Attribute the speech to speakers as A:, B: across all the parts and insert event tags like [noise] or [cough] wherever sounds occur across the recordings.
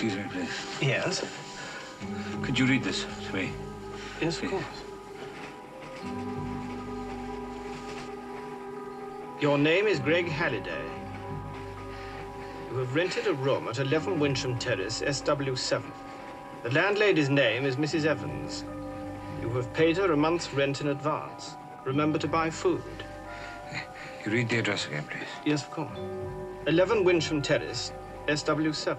A: Excuse me, please.
B: Yes?
A: Could you read this to me?
B: Yes, of course. Your name is Greg Halliday. You have rented a room at 11 Wincham Terrace, SW7. The landlady's name is Mrs. Evans. You have paid her a month's rent in advance. Remember to buy food.
A: You read the address again, please.
B: Yes, of course. 11 Wincham Terrace, SW7.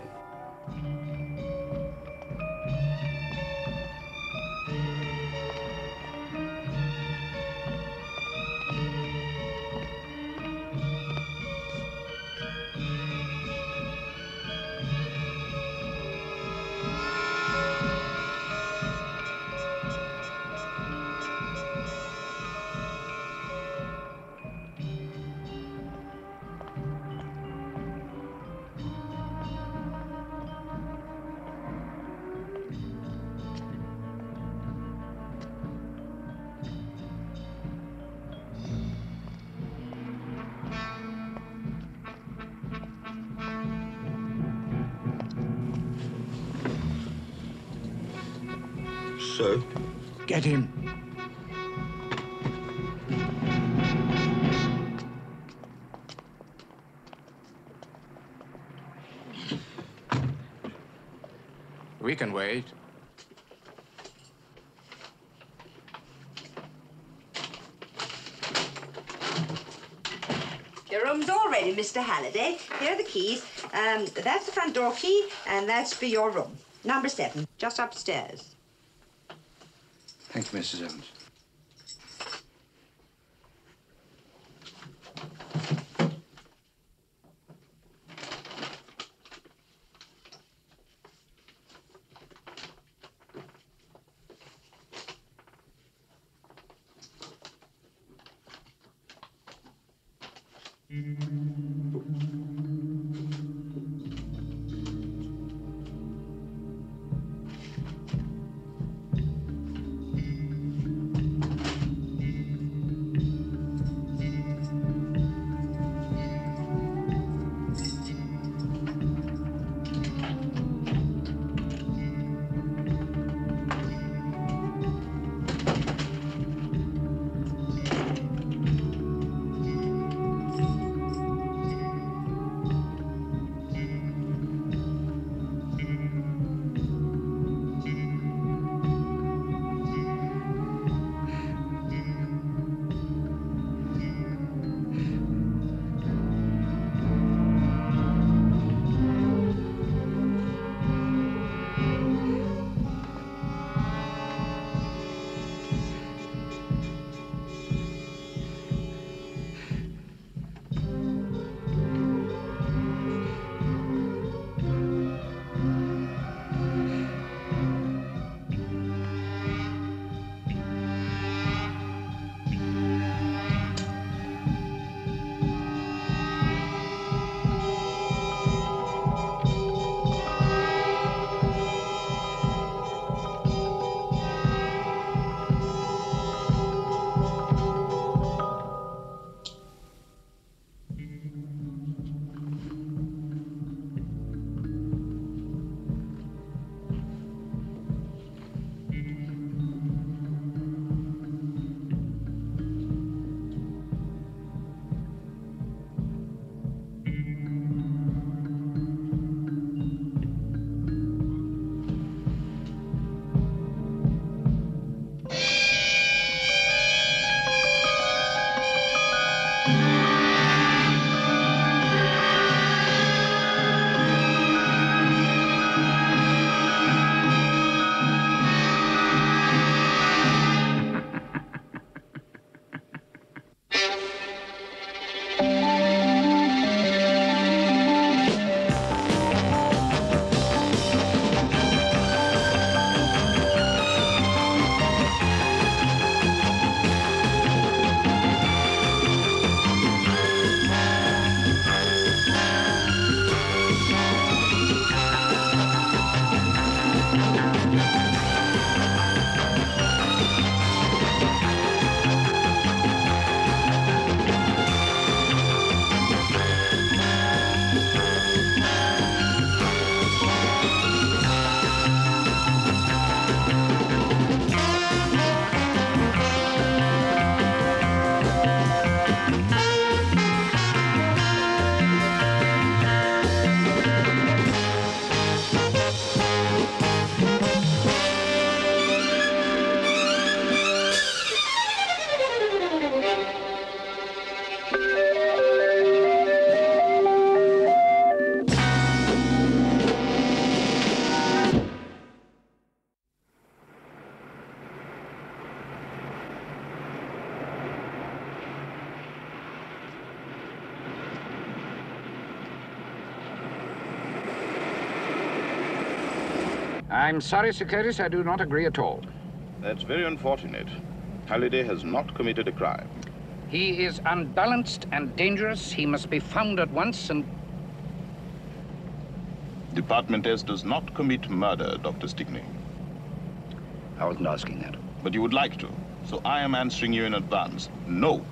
C: So?
D: Get him.
E: We can wait.
F: Your room's all ready, Mr. Halliday. Here are the keys. Um, that's the front door key, and that's for your room. Number seven, just upstairs.
A: Thank you, Mrs.
E: I'm sorry, Sir Curtis, I do not agree at all.
D: That's very unfortunate. Halliday has not committed a crime.
E: He is unbalanced and dangerous. He must be found at once and.
D: Department S does not commit murder, Dr. Stickney.
E: I wasn't asking that.
D: But you would like to. So I am answering you in advance. No.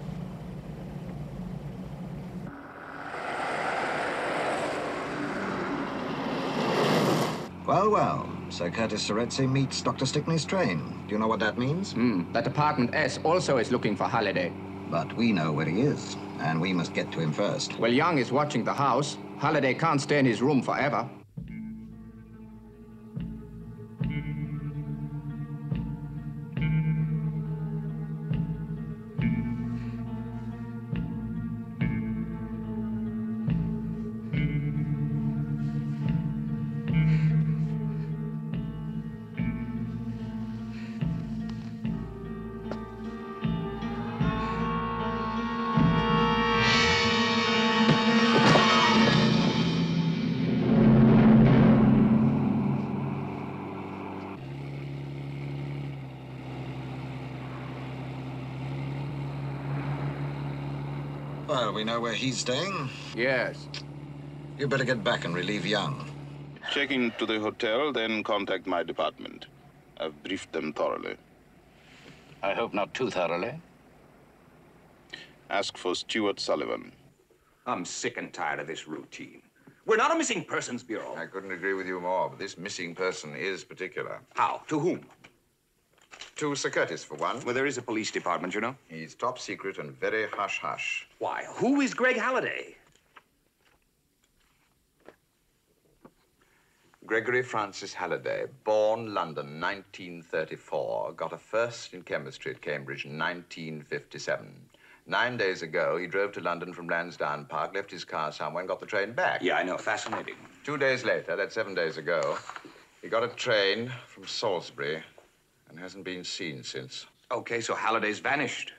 G: Well, well. Sir Curtis Seretse meets Dr. Stickney's train. Do you know what that means?
E: Hmm. The Department S also is looking for Halliday.
G: But we know where he is, and we must get to him first.
E: Well, Young is watching the house. Halliday can't stay in his room forever.
G: Know where he's staying.
E: Yes.
G: You better get back and relieve Young.
D: Check into the hotel, then contact my department. I've briefed them thoroughly.
E: I hope not too thoroughly.
D: Ask for Stewart Sullivan.
H: I'm sick and tired of this routine. We're not a missing persons bureau.
C: I couldn't agree with you more, but this missing person is particular.
H: How? To whom?
C: To Sir Curtis, for one.
H: Well, there is a police department, you know.
C: He's top secret and very hush-hush.
H: Why, who is Greg Halliday?
C: Gregory Francis Halliday, born London, 1934, got a first in chemistry at Cambridge in 1957. Nine days ago, he drove to London from Lansdowne Park, left his car somewhere, and got the train back.
H: Yeah, I know. Fascinating.
C: Two days later, that's seven days ago, he got a train from Salisbury and hasn't been seen since.
H: Okay, so Halliday's vanished.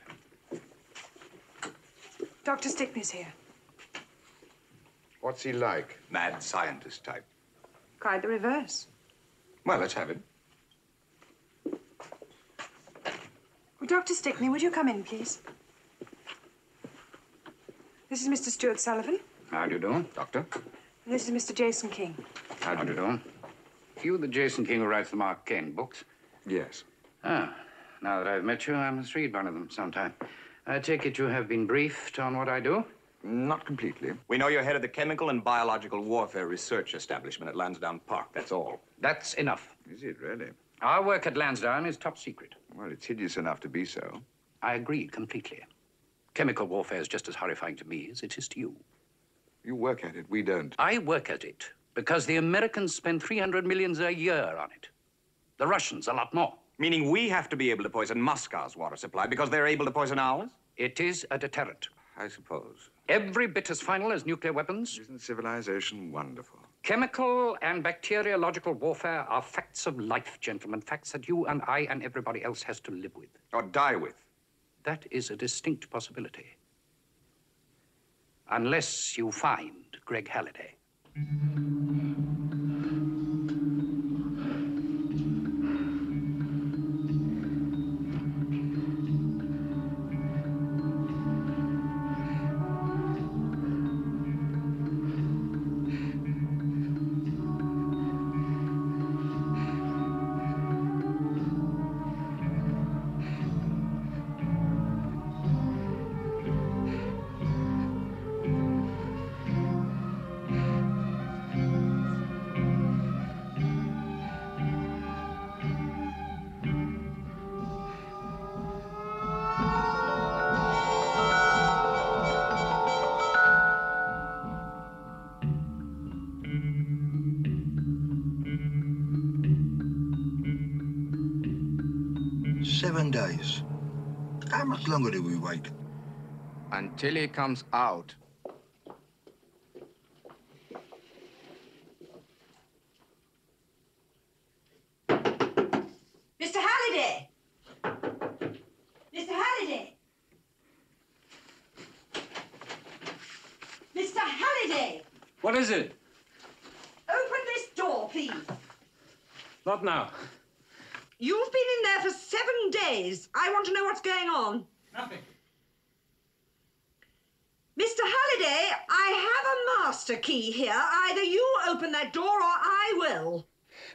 I: Dr. Stickney's here.
C: What's he like?
H: Mad scientist type.
I: Quite the reverse.
H: Well, let's have him.
I: Well, Dr. Stickney, would you come in, please? This is Mr. Stewart Sullivan,
E: How do you do, Doctor?
I: and this is Mr. Jason King.
E: How do you do? You the Jason King who writes the Mark Caine books?
C: Yes.
E: Ah, now that I've met you, I must read one of them sometime. I take it you have been briefed on what I do?
C: Not completely.
H: We know you're head of the Chemical and Biological Warfare Research Establishment at Lansdowne Park. That's all.
E: That's enough.
C: Is it really?
E: Our work at Lansdowne is top secret.
C: Well, it's hideous enough to be so.
E: I agree completely. Chemical warfare is just as horrifying to me as it is to you.
C: You work at it, we don't.
E: I work at it because the Americans spend 300 millions a year on it. The Russians, a lot more.
H: Meaning we have to be able to poison Moscow's water supply because they're able to poison ours?
E: It is a deterrent.
C: I suppose.
E: Every bit as final as nuclear weapons.
C: Isn't civilization wonderful?
E: Chemical and bacteriological warfare are facts of life, gentlemen. Facts that you and I and everybody else has to live with.
H: Or die with?
E: That is a distinct possibility. Unless you find Greg Halliday. Until he comes out.
F: Mr. Halliday! Mr. Halliday! Mr. Halliday!
E: What is it?
F: Open this door, please.
A: Not now.
F: You've been in there for seven days. I want to know what's going on.
A: Nothing.
F: Mr. Halliday, I have a master key here. Either you open that door or I will.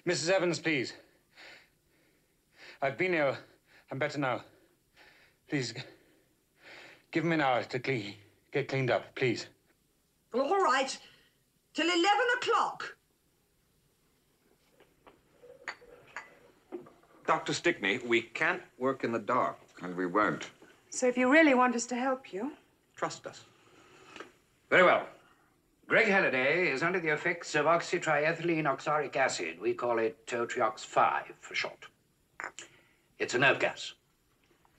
A: Mrs. Evans, please. I've been here. I'm better now. Please, give me an hour to cle- get cleaned up, please.
F: All right. Till 11 o'clock.
H: Dr. Stickney, we can't work in the dark.
C: And we won't.
I: So if you really want us to help you,
H: Trust us.
E: Very well. Greg Halliday is under the effects of oxytriethylene oxalic acid. We call it Otriox 5 for short. It's a nerve gas.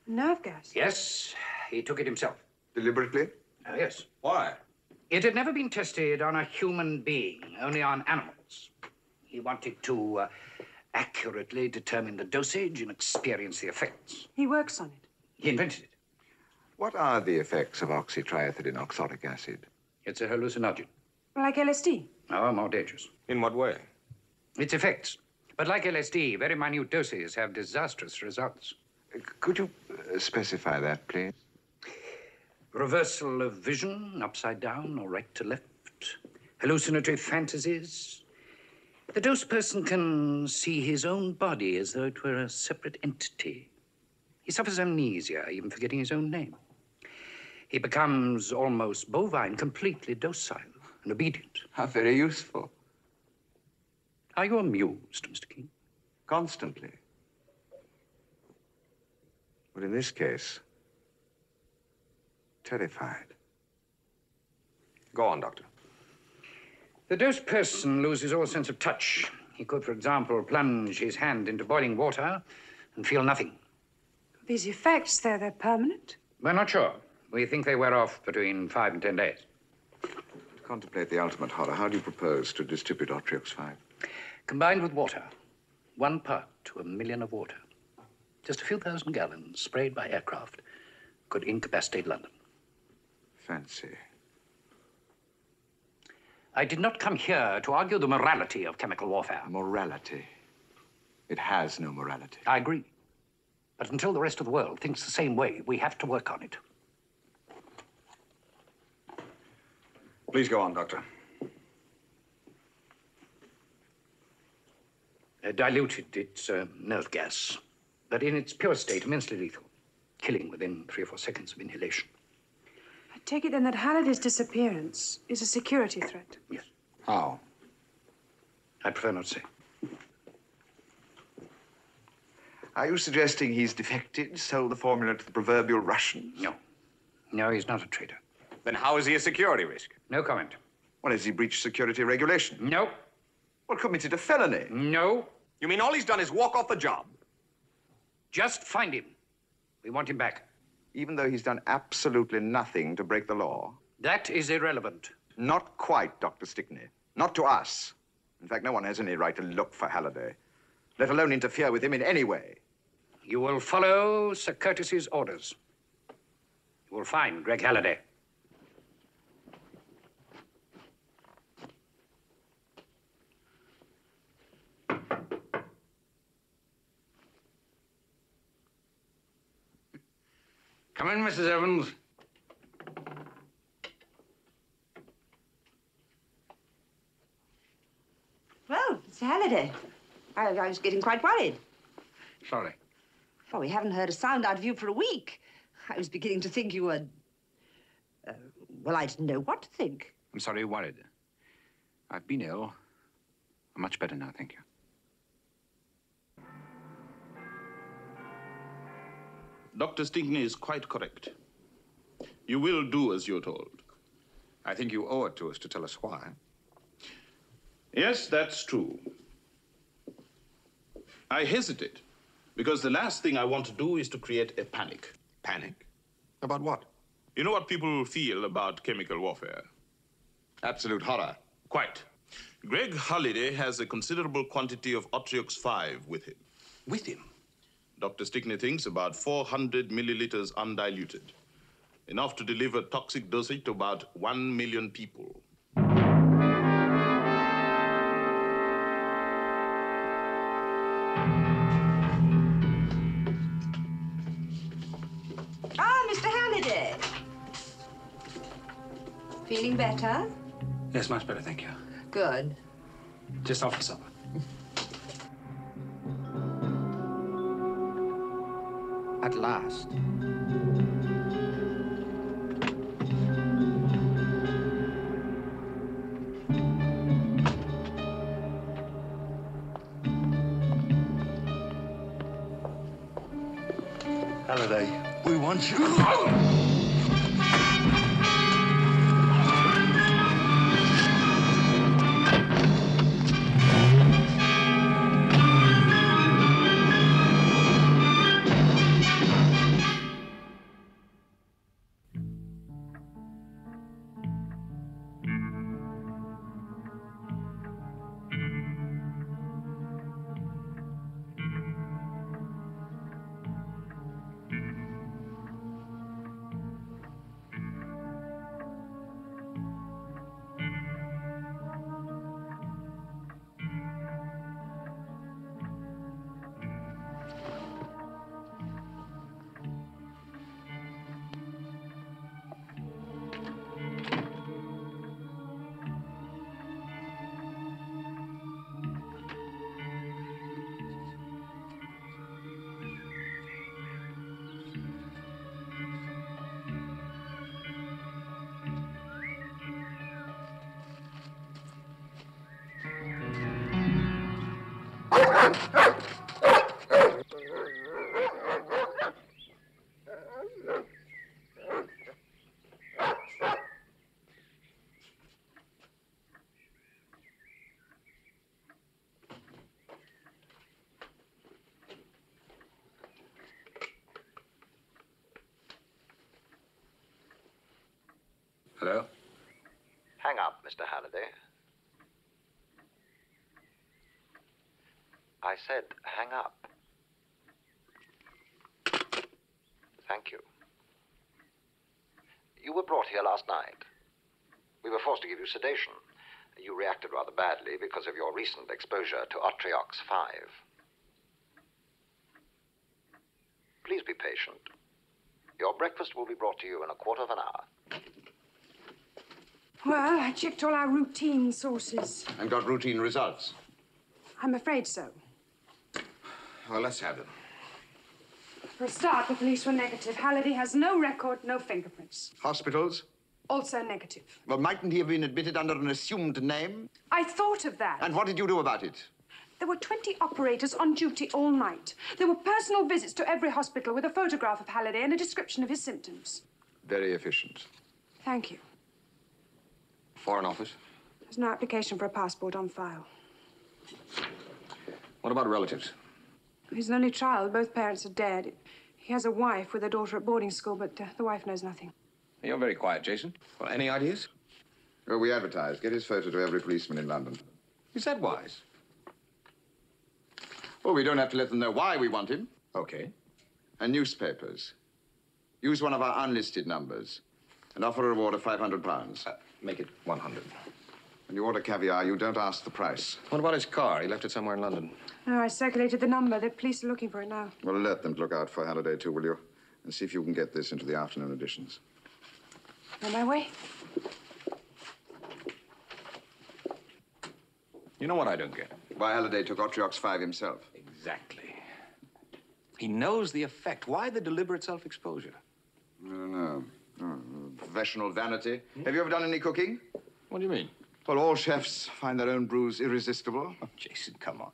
I: nerve gas.
E: Yes, he took it himself.
C: Deliberately?
E: Oh, yes.
H: Why?
E: It had never been tested on a human being, only on animals. He wanted to uh, accurately determine the dosage and experience the effects.
I: He works on it.
E: He invented it.
C: What are the effects of oxytriethylene oxalic acid?
E: It's a hallucinogen.
I: Like LSD.
E: No, more dangerous.
H: In what way?
E: Its effects. But like LSD, very minute doses have disastrous results.
C: Could you uh, specify that, please?
E: Reversal of vision, upside down or right to left. Hallucinatory fantasies. The dose person can see his own body as though it were a separate entity. He suffers amnesia, even forgetting his own name. He becomes almost bovine, completely docile and obedient.
C: How very useful.
E: Are you amused, Mr. King?
C: Constantly. But in this case, terrified.
H: Go on, Doctor.
E: The dosed person loses all sense of touch. He could, for example, plunge his hand into boiling water and feel nothing.
I: These effects, they're, they're permanent.
E: We're not sure. We think they wear off between five and ten days.
C: Contemplate the ultimate horror, how do you propose to distribute Otriox 5?
E: Combined with water, one part to a million of water. Just a few thousand gallons sprayed by aircraft could incapacitate London.
C: Fancy.
E: I did not come here to argue the morality of chemical warfare.
C: Morality. It has no morality.
E: I agree. But until the rest of the world thinks the same way, we have to work on it.
H: Please go on, Doctor.
E: Uh, diluted, it's uh, nerve gas, but in its pure state, immensely lethal, killing within three or four seconds of inhalation.
I: I take it then that Halliday's disappearance is a security threat.
E: Yes.
C: How?
E: I prefer not to say.
C: Are you suggesting he's defected, sold the formula to the proverbial Russians?
E: No. No, he's not a traitor.
H: Then how is he a security risk?
E: No comment.
C: Well, has he breached security regulation?
E: No.
C: Well, committed a felony?
E: No.
H: You mean all he's done is walk off the job?
E: Just find him. We want him back.
C: Even though he's done absolutely nothing to break the law?
E: That is irrelevant.
C: Not quite, Dr. Stickney. Not to us. In fact, no one has any right to look for Halliday, let alone interfere with him in any way.
E: You will follow Sir Curtis's orders. You will find Greg Halliday. Come in, Mrs. Evans.
F: Well, Mr. Halliday. I, I was getting quite worried.
E: Sorry.
F: Well, we haven't heard a sound out of you for a week. I was beginning to think you were. Uh, well, I didn't know what to think.
A: I'm sorry you're worried. I've been ill. I'm much better now, thank you.
D: Dr. Stickney is quite correct. You will do as you're told.
H: I think you owe it to us to tell us why.
D: Yes, that's true. I hesitate because the last thing I want to do is to create a panic.
H: Panic? About what?
D: You know what people feel about chemical warfare?
H: Absolute horror.
D: Quite. Greg Halliday has a considerable quantity of Otriox 5 with him.
H: With him?
D: Dr. Stickney thinks about 400 milliliters undiluted, enough to deliver toxic dosage to about 1 million people. Ah, Mr. Halliday.
F: Feeling better?
A: Yes, much better, thank you.
F: Good.
A: Just after supper.
J: At last.
K: Halliday, we want you. [laughs]
A: Hello?
L: Hang up, Mr. Halliday. I said hang up. Thank you. You were brought here last night. We were forced to give you sedation. You reacted rather badly because of your recent exposure to Otriox 5. Please be patient. Your breakfast will be brought to you in a quarter of an hour.
I: Well, I checked all our routine sources.
C: And got routine results.
I: I'm afraid so.
C: Well, let's have them.
I: For a start, the police were negative. Halliday has no record, no fingerprints.
C: Hospitals?
I: Also negative.
C: Well, mightn't he have been admitted under an assumed name?
I: I thought of that.
C: And what did you do about it?
I: There were 20 operators on duty all night. There were personal visits to every hospital with a photograph of Halliday and a description of his symptoms.
C: Very efficient.
I: Thank you.
C: Foreign Office?
I: There's no application for a passport on file.
C: What about relatives?
I: He's an only child. Both parents are dead. He has a wife with a daughter at boarding school, but uh, the wife knows nothing.
H: You're very quiet, Jason. Well, any ideas?
C: Well, we advertise. Get his photo to every policeman in London.
H: Is that wise?
C: Well, we don't have to let them know why we want him.
H: Okay.
C: And newspapers. Use one of our unlisted numbers and offer a reward of 500 pounds.
H: Uh, make it 100.
C: When you order caviar, you don't ask the price.
H: What about his car? He left it somewhere in London.
I: No, I circulated the number. The police are looking for it now.
C: Well, alert them to look out for Halliday, too, will you? And see if you can get this into the afternoon editions.
I: On my way.
H: You know what I don't get?
C: Why Halliday took Otriox 5 himself.
H: Exactly. He knows the effect. Why the deliberate self-exposure?
C: I don't know. Oh, professional vanity. Have you ever done any cooking?
H: What do you mean?
C: Well, all chefs find their own brews irresistible.
H: Oh, Jason, come on.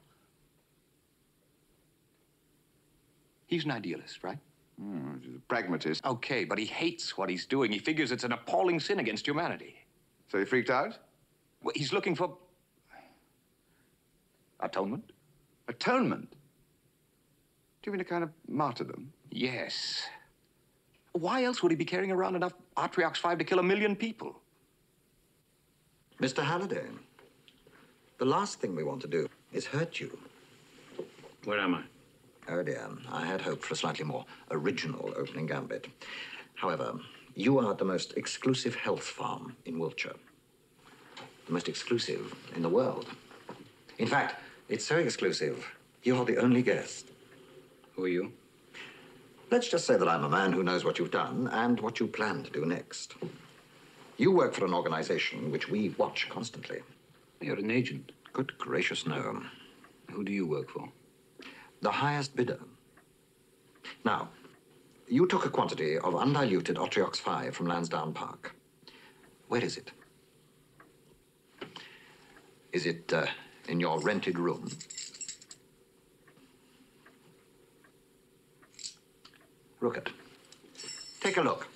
H: He's an idealist, right?
C: Mm, he's a pragmatist.
H: Okay, but he hates what he's doing. He figures it's an appalling sin against humanity.
C: So he freaked out?
H: Well, he's looking for atonement.
C: Atonement? Do you mean a kind of martyrdom?
H: Yes. Why else would he be carrying around enough Otriox 5 to kill a million people?
G: Mr. Halliday, the last thing we want to do is hurt you.
J: Where am I?
G: Oh dear, I had hoped for a slightly more original opening gambit. However, you are at the most exclusive health farm in Wiltshire. The most exclusive in the world. In fact, it's so exclusive, you are the only guest.
J: Who are you?
G: Let's just say that I'm a man who knows what you've done and what you plan to do next. You work for an organization which we watch constantly.
E: You're an agent.
G: Good gracious, no.
E: Who do you work for?
G: The highest bidder. Now, you took a quantity of undiluted Otriox 5 from Lansdowne Park. Where is it? Is it uh, in your rented room? Ruckert, take a look.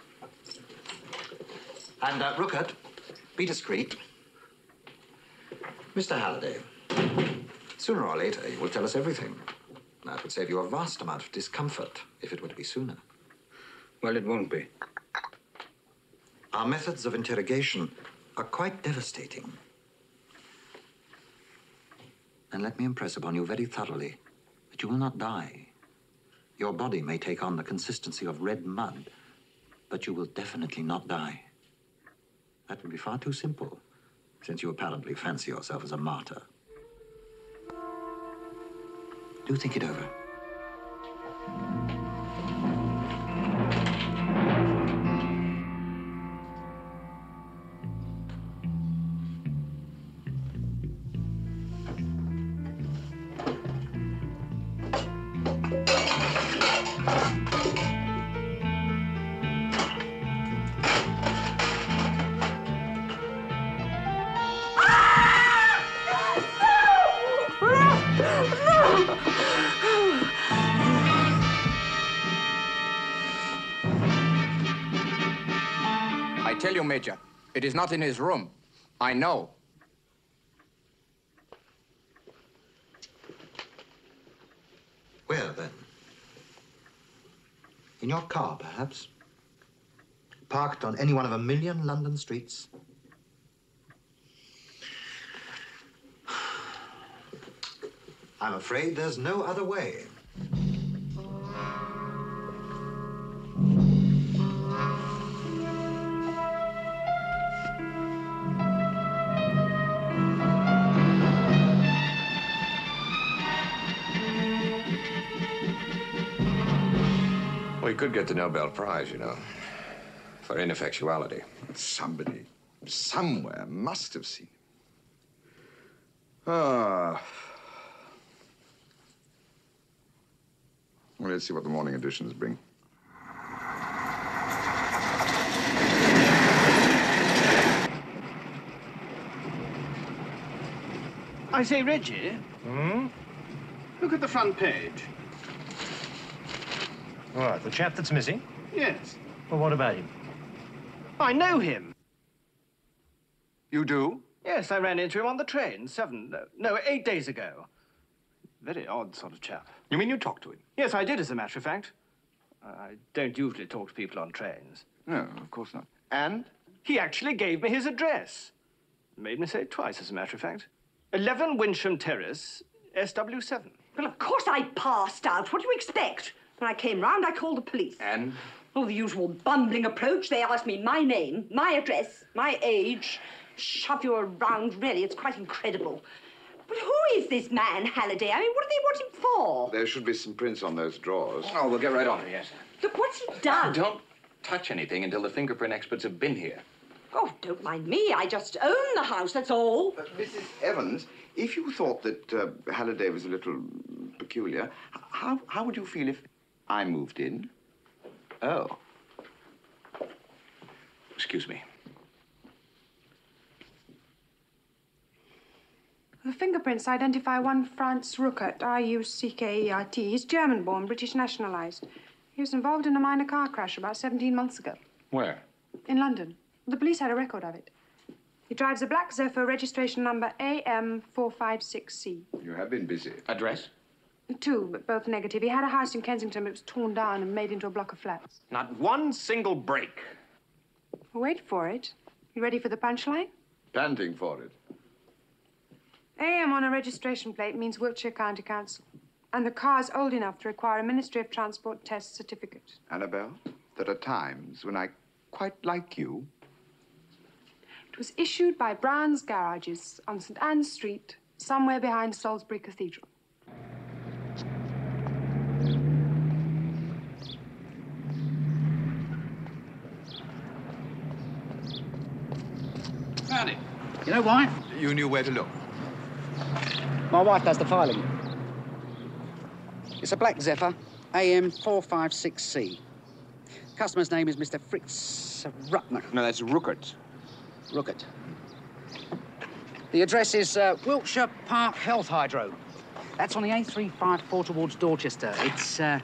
G: And, uh, Ruckert, be discreet. Mr. Halliday, sooner or later you will tell us everything. That would save you a vast amount of discomfort if it were to be sooner.
E: Well, it won't be.
G: Our methods of interrogation are quite devastating. And let me impress upon you very thoroughly that you will not die. Your body may take on the consistency of red mud, but you will definitely not die. That would be far too simple, since you apparently fancy yourself as a martyr. Do think it over.
J: It is not in his room. I know.
G: Where then? In your car, perhaps? Parked on any one of a million London streets? [sighs] I'm afraid there's no other way.
C: He could get the Nobel Prize, you know, for ineffectuality. Somebody, somewhere, must have seen him. Ah. Well, let's see what the morning editions bring.
B: I say, Reggie. Hmm? Look at the front page.
M: What, the chap that's missing?
B: Yes.
M: Well, what about him?
B: I know him.
J: You do?
B: Yes, I ran into him on the train seven, no, no, eight days ago. Very odd sort of chap.
J: You mean you talked to him?
B: Yes, I did, as a matter of fact. I don't usually talk to people on trains.
J: No, of course not. And?
B: He actually gave me his address. Made me say it twice, as a matter of fact. 11 Winsham Terrace, SW7.
F: Well, of course I passed out. What do you expect? When I came round, I called the police.
J: And?
F: Oh, the usual bumbling approach. They asked me my name, my address, my age. Shove you around, really. It's quite incredible. But who is this man, Halliday? I mean, what do they want him for?
C: There should be some prints on those drawers.
J: Oh, we'll get right on it, yes.
F: Look, what's he done?
H: Don't touch anything until the fingerprint experts have been here.
F: Oh, don't mind me. I just own the house, that's all.
C: But, Mrs. Evans, if you thought that uh, Halliday was a little peculiar, how, how would you feel if I moved in?
H: Oh. Excuse me.
I: The fingerprints identify one Franz Ruckert, R-U-C-K-E-R-T. He's German-born, British nationalized. He was involved in a minor car crash about 17 months ago
H: Where?
I: in London. The police had a record of it. He drives a black Zephyr, registration number AM456C.
C: You have been busy.
H: Address?
I: Two, but both negative. He had a house in Kensington, but it was torn down and made into a block of flats.
J: Not one single break.
I: Wait for it. You ready for the punchline?
C: Panting for it.
I: AM on a registration plate means Wiltshire County Council. And the car's old enough to require a Ministry of Transport test certificate.
C: Annabelle, there are times when I quite like you.
I: It was issued by Brown's Garages on St. Anne's Street, somewhere behind Salisbury Cathedral.
H: Found it.
E: You know why?
H: You knew where to look.
E: My wife does the filing. It's a black Zephyr, AM 456C. Customer's name is Mr. Fritz Ruttner.
H: No, that's Ruckert.
E: Ruckert. The address is uh, Wiltshire Park Health Hydro. That's on the A354 towards Dorchester. It's, uh,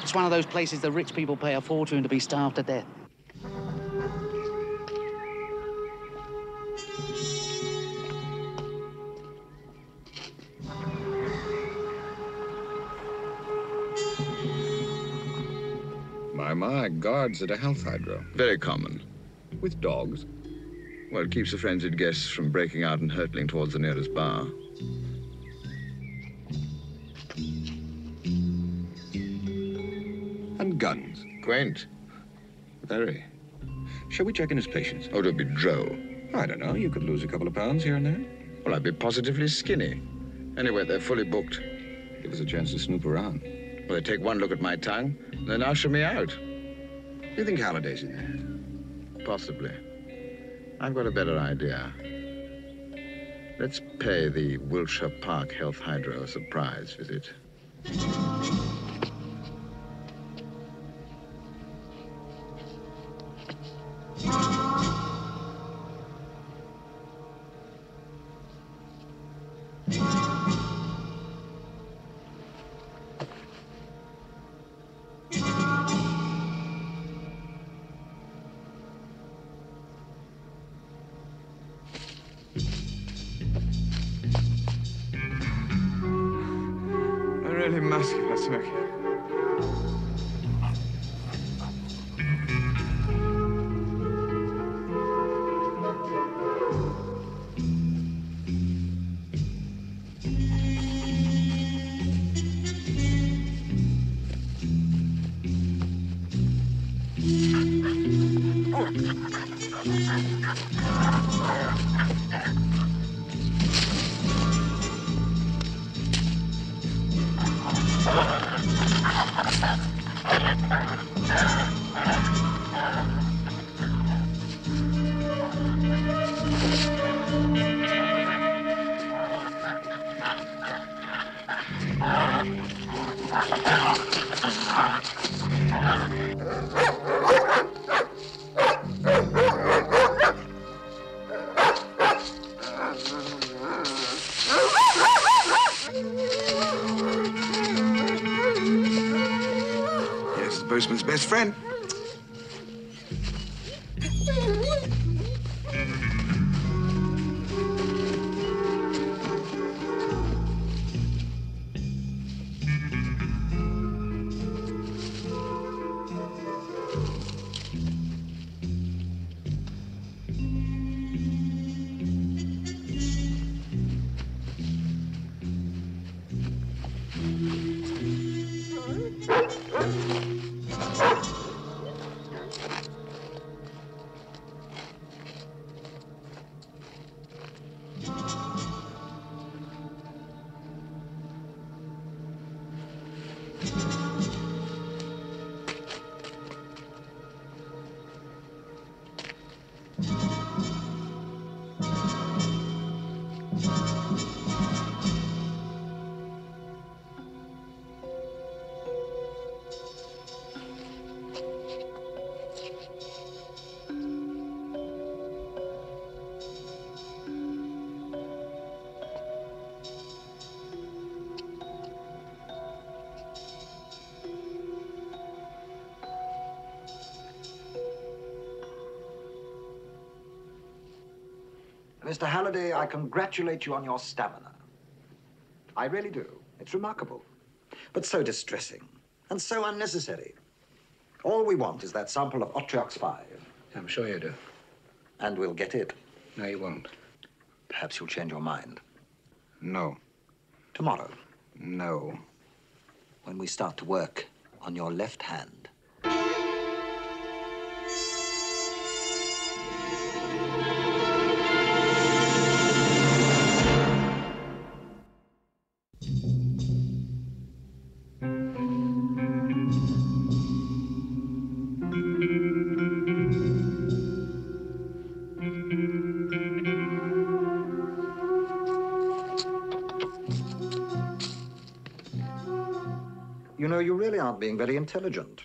E: it's one of those places the rich people pay a fortune to be starved to death.
C: Guards at a health hydro. Very common. With dogs. Well, it keeps the frenzied guests from breaking out and hurtling towards the nearest bar. And guns. Quaint. Very. Shall we check in his patients? Oh, don't be droll. I don't know. You could lose a couple of pounds here and there. Well, I'd be positively skinny. Anyway, they're fully booked. Give us a chance to snoop around. Well, they take one look at my tongue, and then usher me out. Do you think Halliday's in there? Possibly. I've got a better idea. Let's pay the Wiltshire Park Health Hydro a surprise visit.
G: Mr. Halliday, I congratulate you on your stamina. I really do. It's remarkable. But so distressing and so unnecessary. All we want is that sample of Otriox 5.
A: I'm sure you do.
G: And we'll get it.
A: No, you won't.
G: Perhaps you'll change your mind.
C: No.
G: Tomorrow,
C: No.
G: when we start to work on your left hand. You really aren't being very intelligent.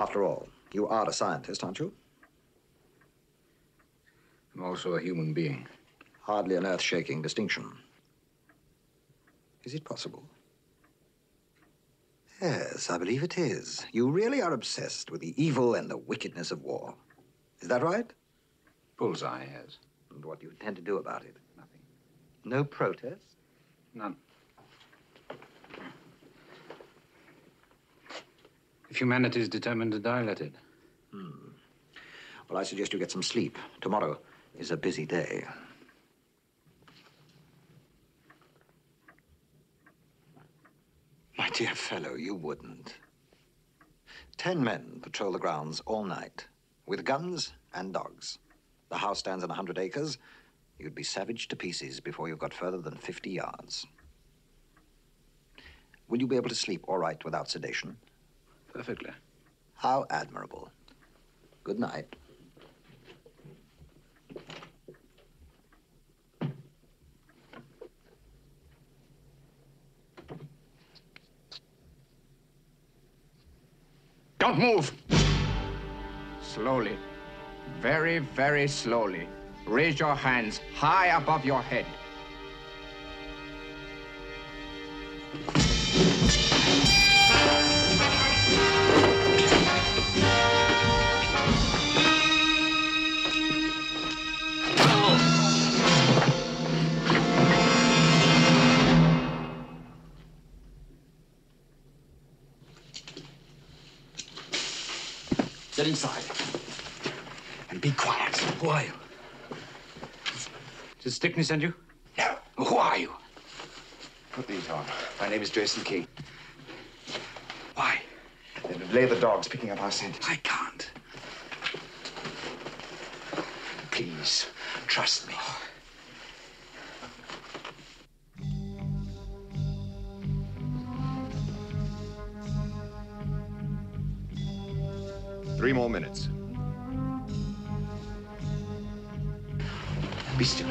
G: After all, you are a scientist, aren't you?
N: I'm also a human being.
G: Hardly an earth-shaking distinction. Is it possible? Yes, I believe it is. You really are obsessed with the evil and the wickedness of war. Is that right?
N: Bullseye, yes.
G: And what do you intend to do about it? Nothing. No protest?
N: None.
A: If humanity is determined to die, let it.
G: Hmm. Well, I suggest you get some sleep. Tomorrow is a busy day. My dear fellow, you wouldn't. Ten men patrol the grounds all night, with guns and dogs. The house stands on a hundred acres. You'd be savaged to pieces before you got further than 50 yards. Will you be able to sleep all right without sedation?
A: Perfectly.
G: How admirable. Good night.
J: Don't move. Slowly. Very, very slowly. Raise your hands high above your head.
A: Get inside. And be quiet. Who are you? Did Stickney send you?
E: No. Who are you?
J: Put these on.
E: My name is Jason King. Why?
J: They lay the dogs picking up our scent.
E: I can't. Please, trust me. Oh.
J: Three more minutes.
E: Be still.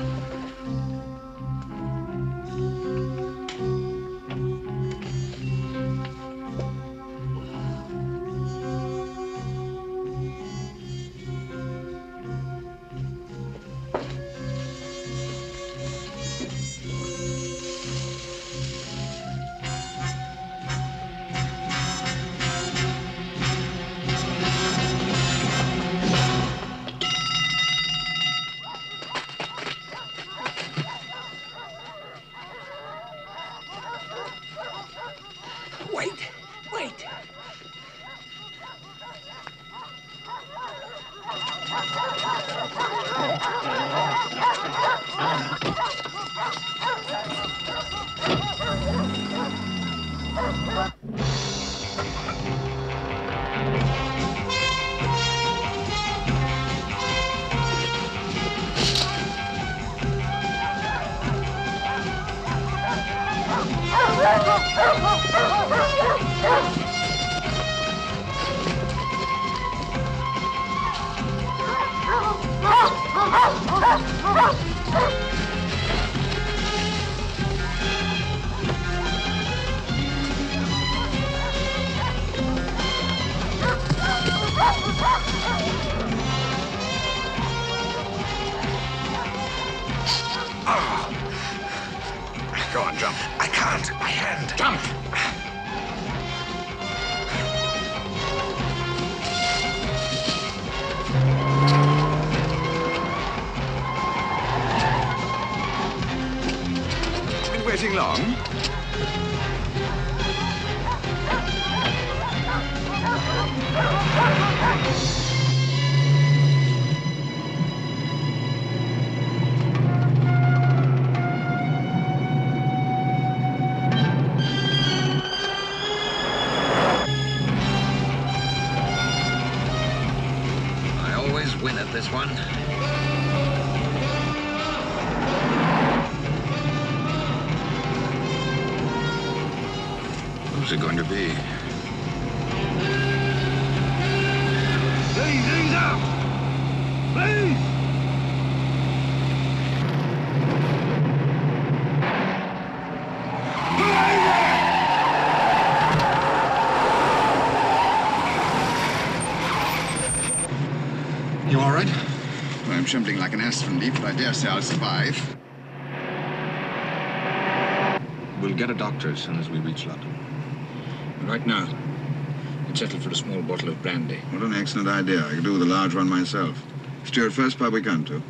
N: be.
O: Please, ease up! Please! You all right?
C: I'm trembling like an aspen leaf, but I dare say I'll survive.
A: We'll get a doctor as soon as we reach London. Right now, let's settle for a small bottle of brandy.
C: What an excellent idea. I could do with a large one myself. Stewart, first pub we come to.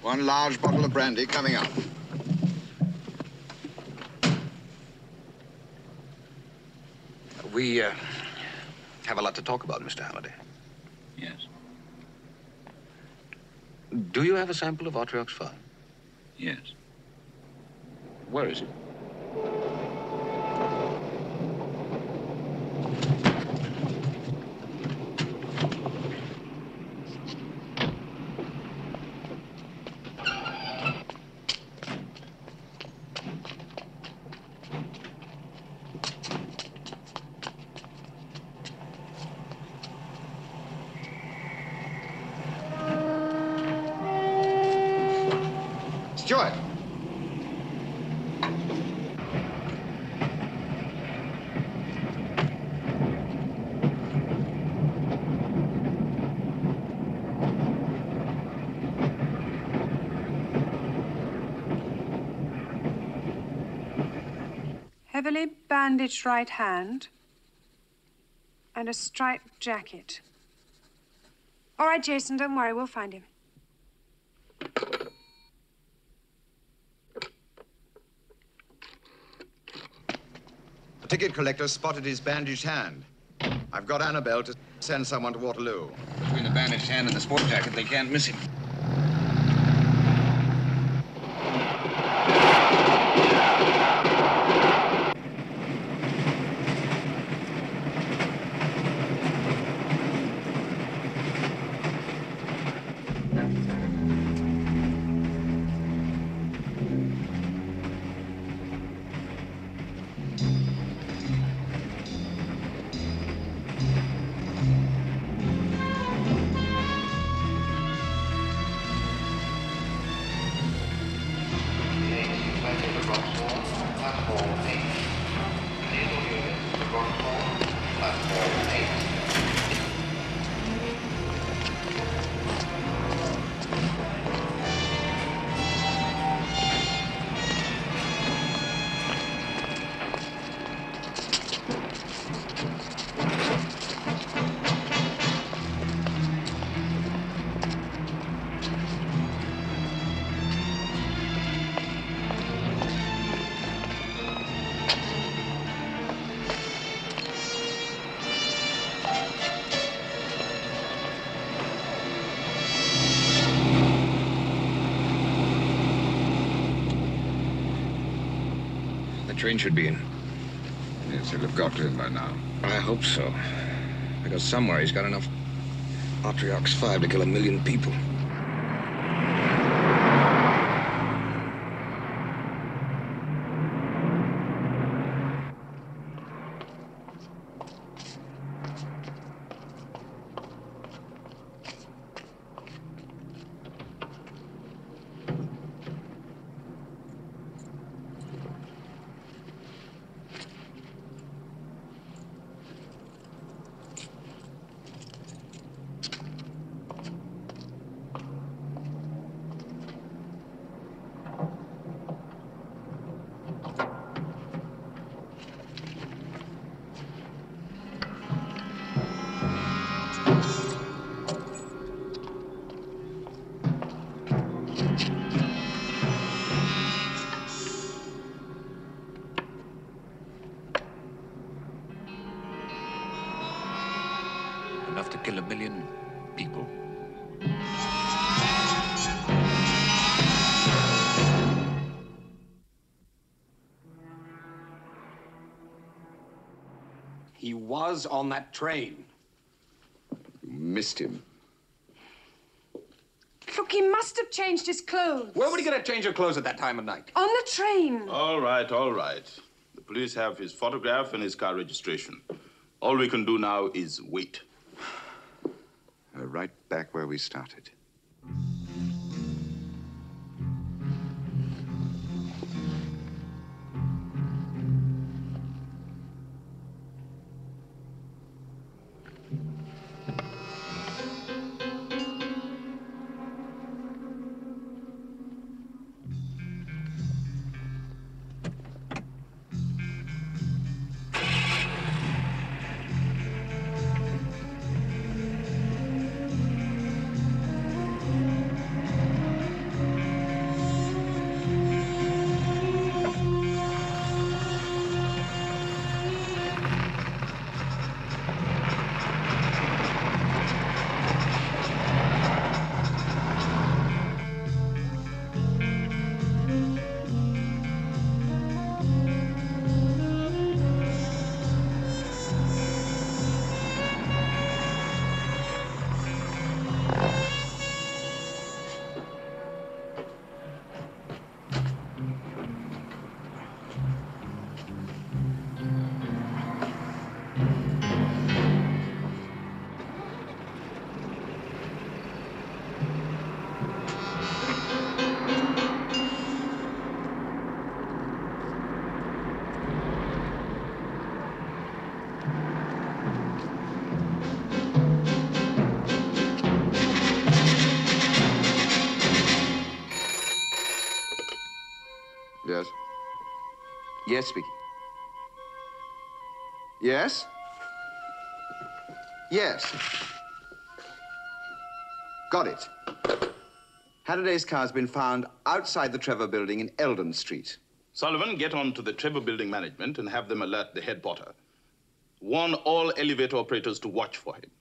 C: One large bottle of brandy coming up.
H: We uh, have a lot to talk about, Mr. Halliday.
A: Yes.
H: Do you have a sample of Otriox 5?
A: Yes.
H: Where is it?
C: Stewart!
I: Heavily bandaged right hand and a striped jacket. All right, Jason, don't worry, we'll find him.
C: Ticket collector spotted his bandaged hand. I've got Annabelle to send someone to Waterloo.
H: Between the bandaged hand and the sport jacket, they can't miss him. Train should be in.
A: Yes, he'll have got to him by now.
H: I hope so. Because somewhere he's got enough Otriox 5 to kill a million people. Enough to kill a million people.
P: He was on that train.
A: You missed him.
I: Look, he must have changed his clothes.
P: Where would he get a change of clothes at that time of night?
I: On the train.
D: All right, all right. The police have his photograph and his car registration. All we can do now is wait.
A: Back where we started.
Q: Yes, speaking. Yes? Yes. Got it. Halliday's car's been found outside the Trevor building in Eldon Street.
D: Sullivan, get on to the Trevor Building management and have them alert the head porter. Warn all elevator operators to watch for him.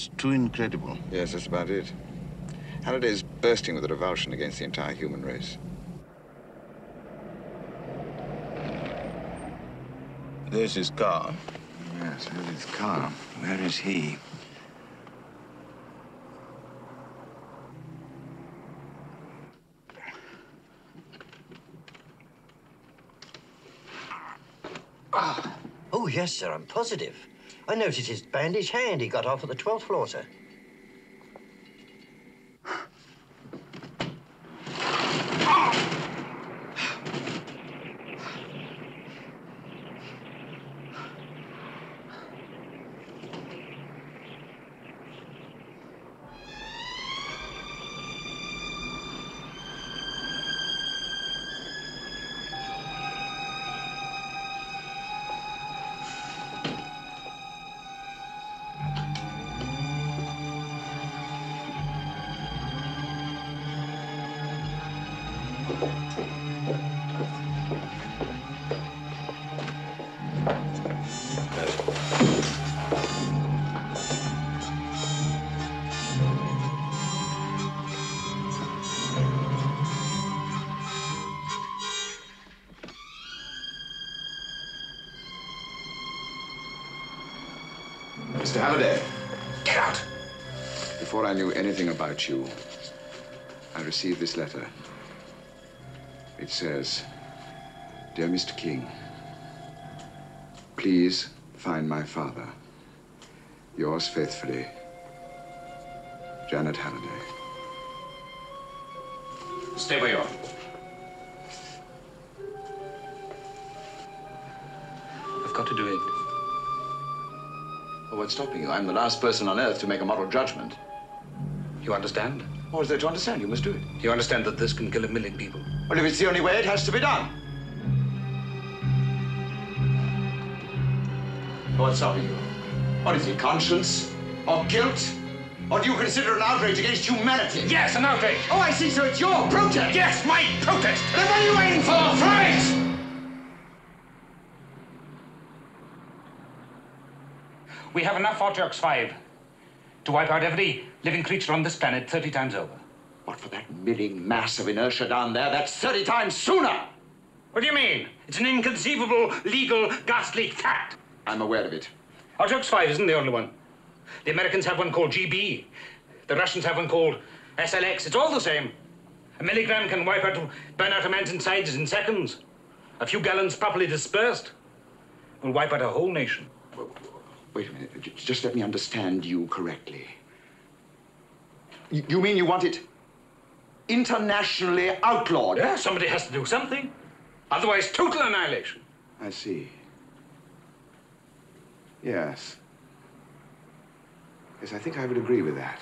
R: It's too incredible.
Q: Yes, that's about it. Halliday's bursting with a revulsion against the entire human race.
R: There's his car.
S: Yes, there's his car. Where is he? Ah.
G: Oh, yes, sir, I'm positive. I noticed his bandaged hand he got off at the 12th floor, sir.
Q: You, I received this letter. It says, Dear Mr. King, please find my father. Yours faithfully, Janet Halliday.
A: Stay where you are.
C: I've got to do it. Well, what's stopping you? I'm the last person on earth to make a moral judgment.
A: You understand?
C: What is there to understand? You must do it.
A: You understand that this can kill a million people?
C: Well, if it's the only way, it has to be done. What's up with you? What is it, conscience? Or guilt? Or do you consider an outrage against humanity?
A: Yes, an outrage.
C: Oh, I see, so it's your protest.
A: Yes, my protest.
C: Then what are you waiting for?
A: Oh, Fries! We have enough Otriox 5 to wipe out every living creature on this planet 30 times over.
C: What for that milling mass of inertia down there? That's 30 times sooner!
A: What do you mean? It's an inconceivable, legal, ghastly fact.
C: I'm aware of it.
A: Otriox 5 isn't the only one. The Americans have one called GB. The Russians have one called SLX. It's all the same. A milligram can wipe out, burn out a man's insides in seconds. A few gallons properly dispersed will wipe out a whole nation.
C: Wait a minute. J- Just let me understand you correctly. Y- You mean you want it internationally outlawed?
A: Yeah, somebody has to do something. Otherwise, total annihilation.
C: I see. Yes. Yes, I think I would agree with that.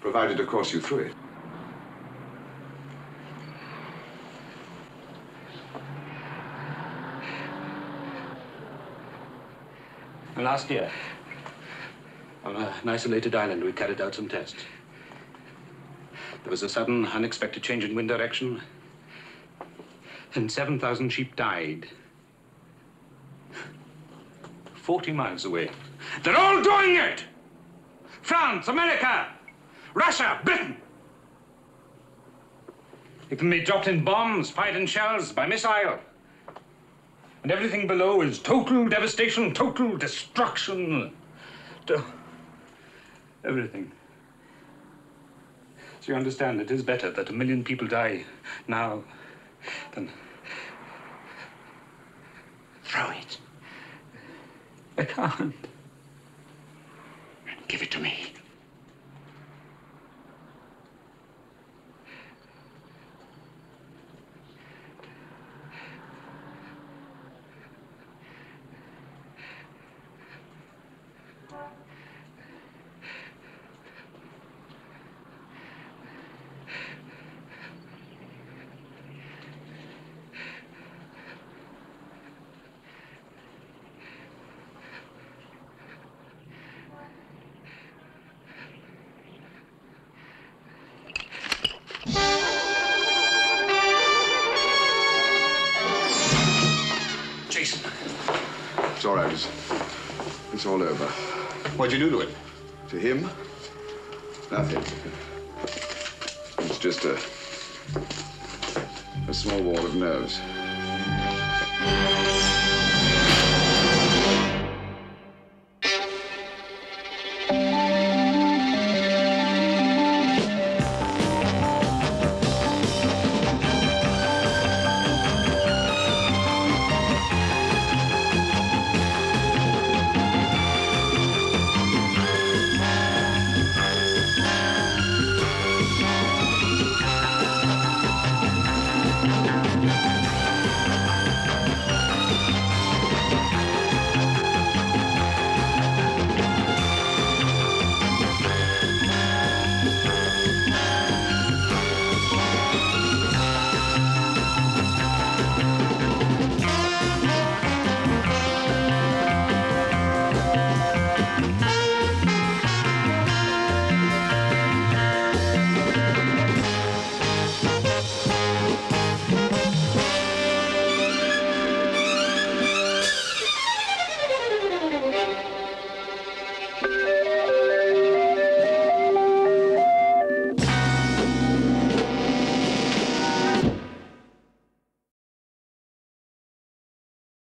C: Provided, of course, you threw it.
A: Last year, on an isolated island, we carried out some tests. There was a sudden, unexpected change in wind direction, and 7,000 sheep died. 40 miles away. They're all doing it! France, America, Russia, Britain. It can be dropped in bombs, fired in shells, by missile. And everything below is total devastation, total destruction. To- everything. So you understand, it is better that a million people die now than. Throw it. I can't. Give it to me.
C: All right. It's, it's all over. What'd you do to it? To him? Nothing. It's just a a small wall of nerves.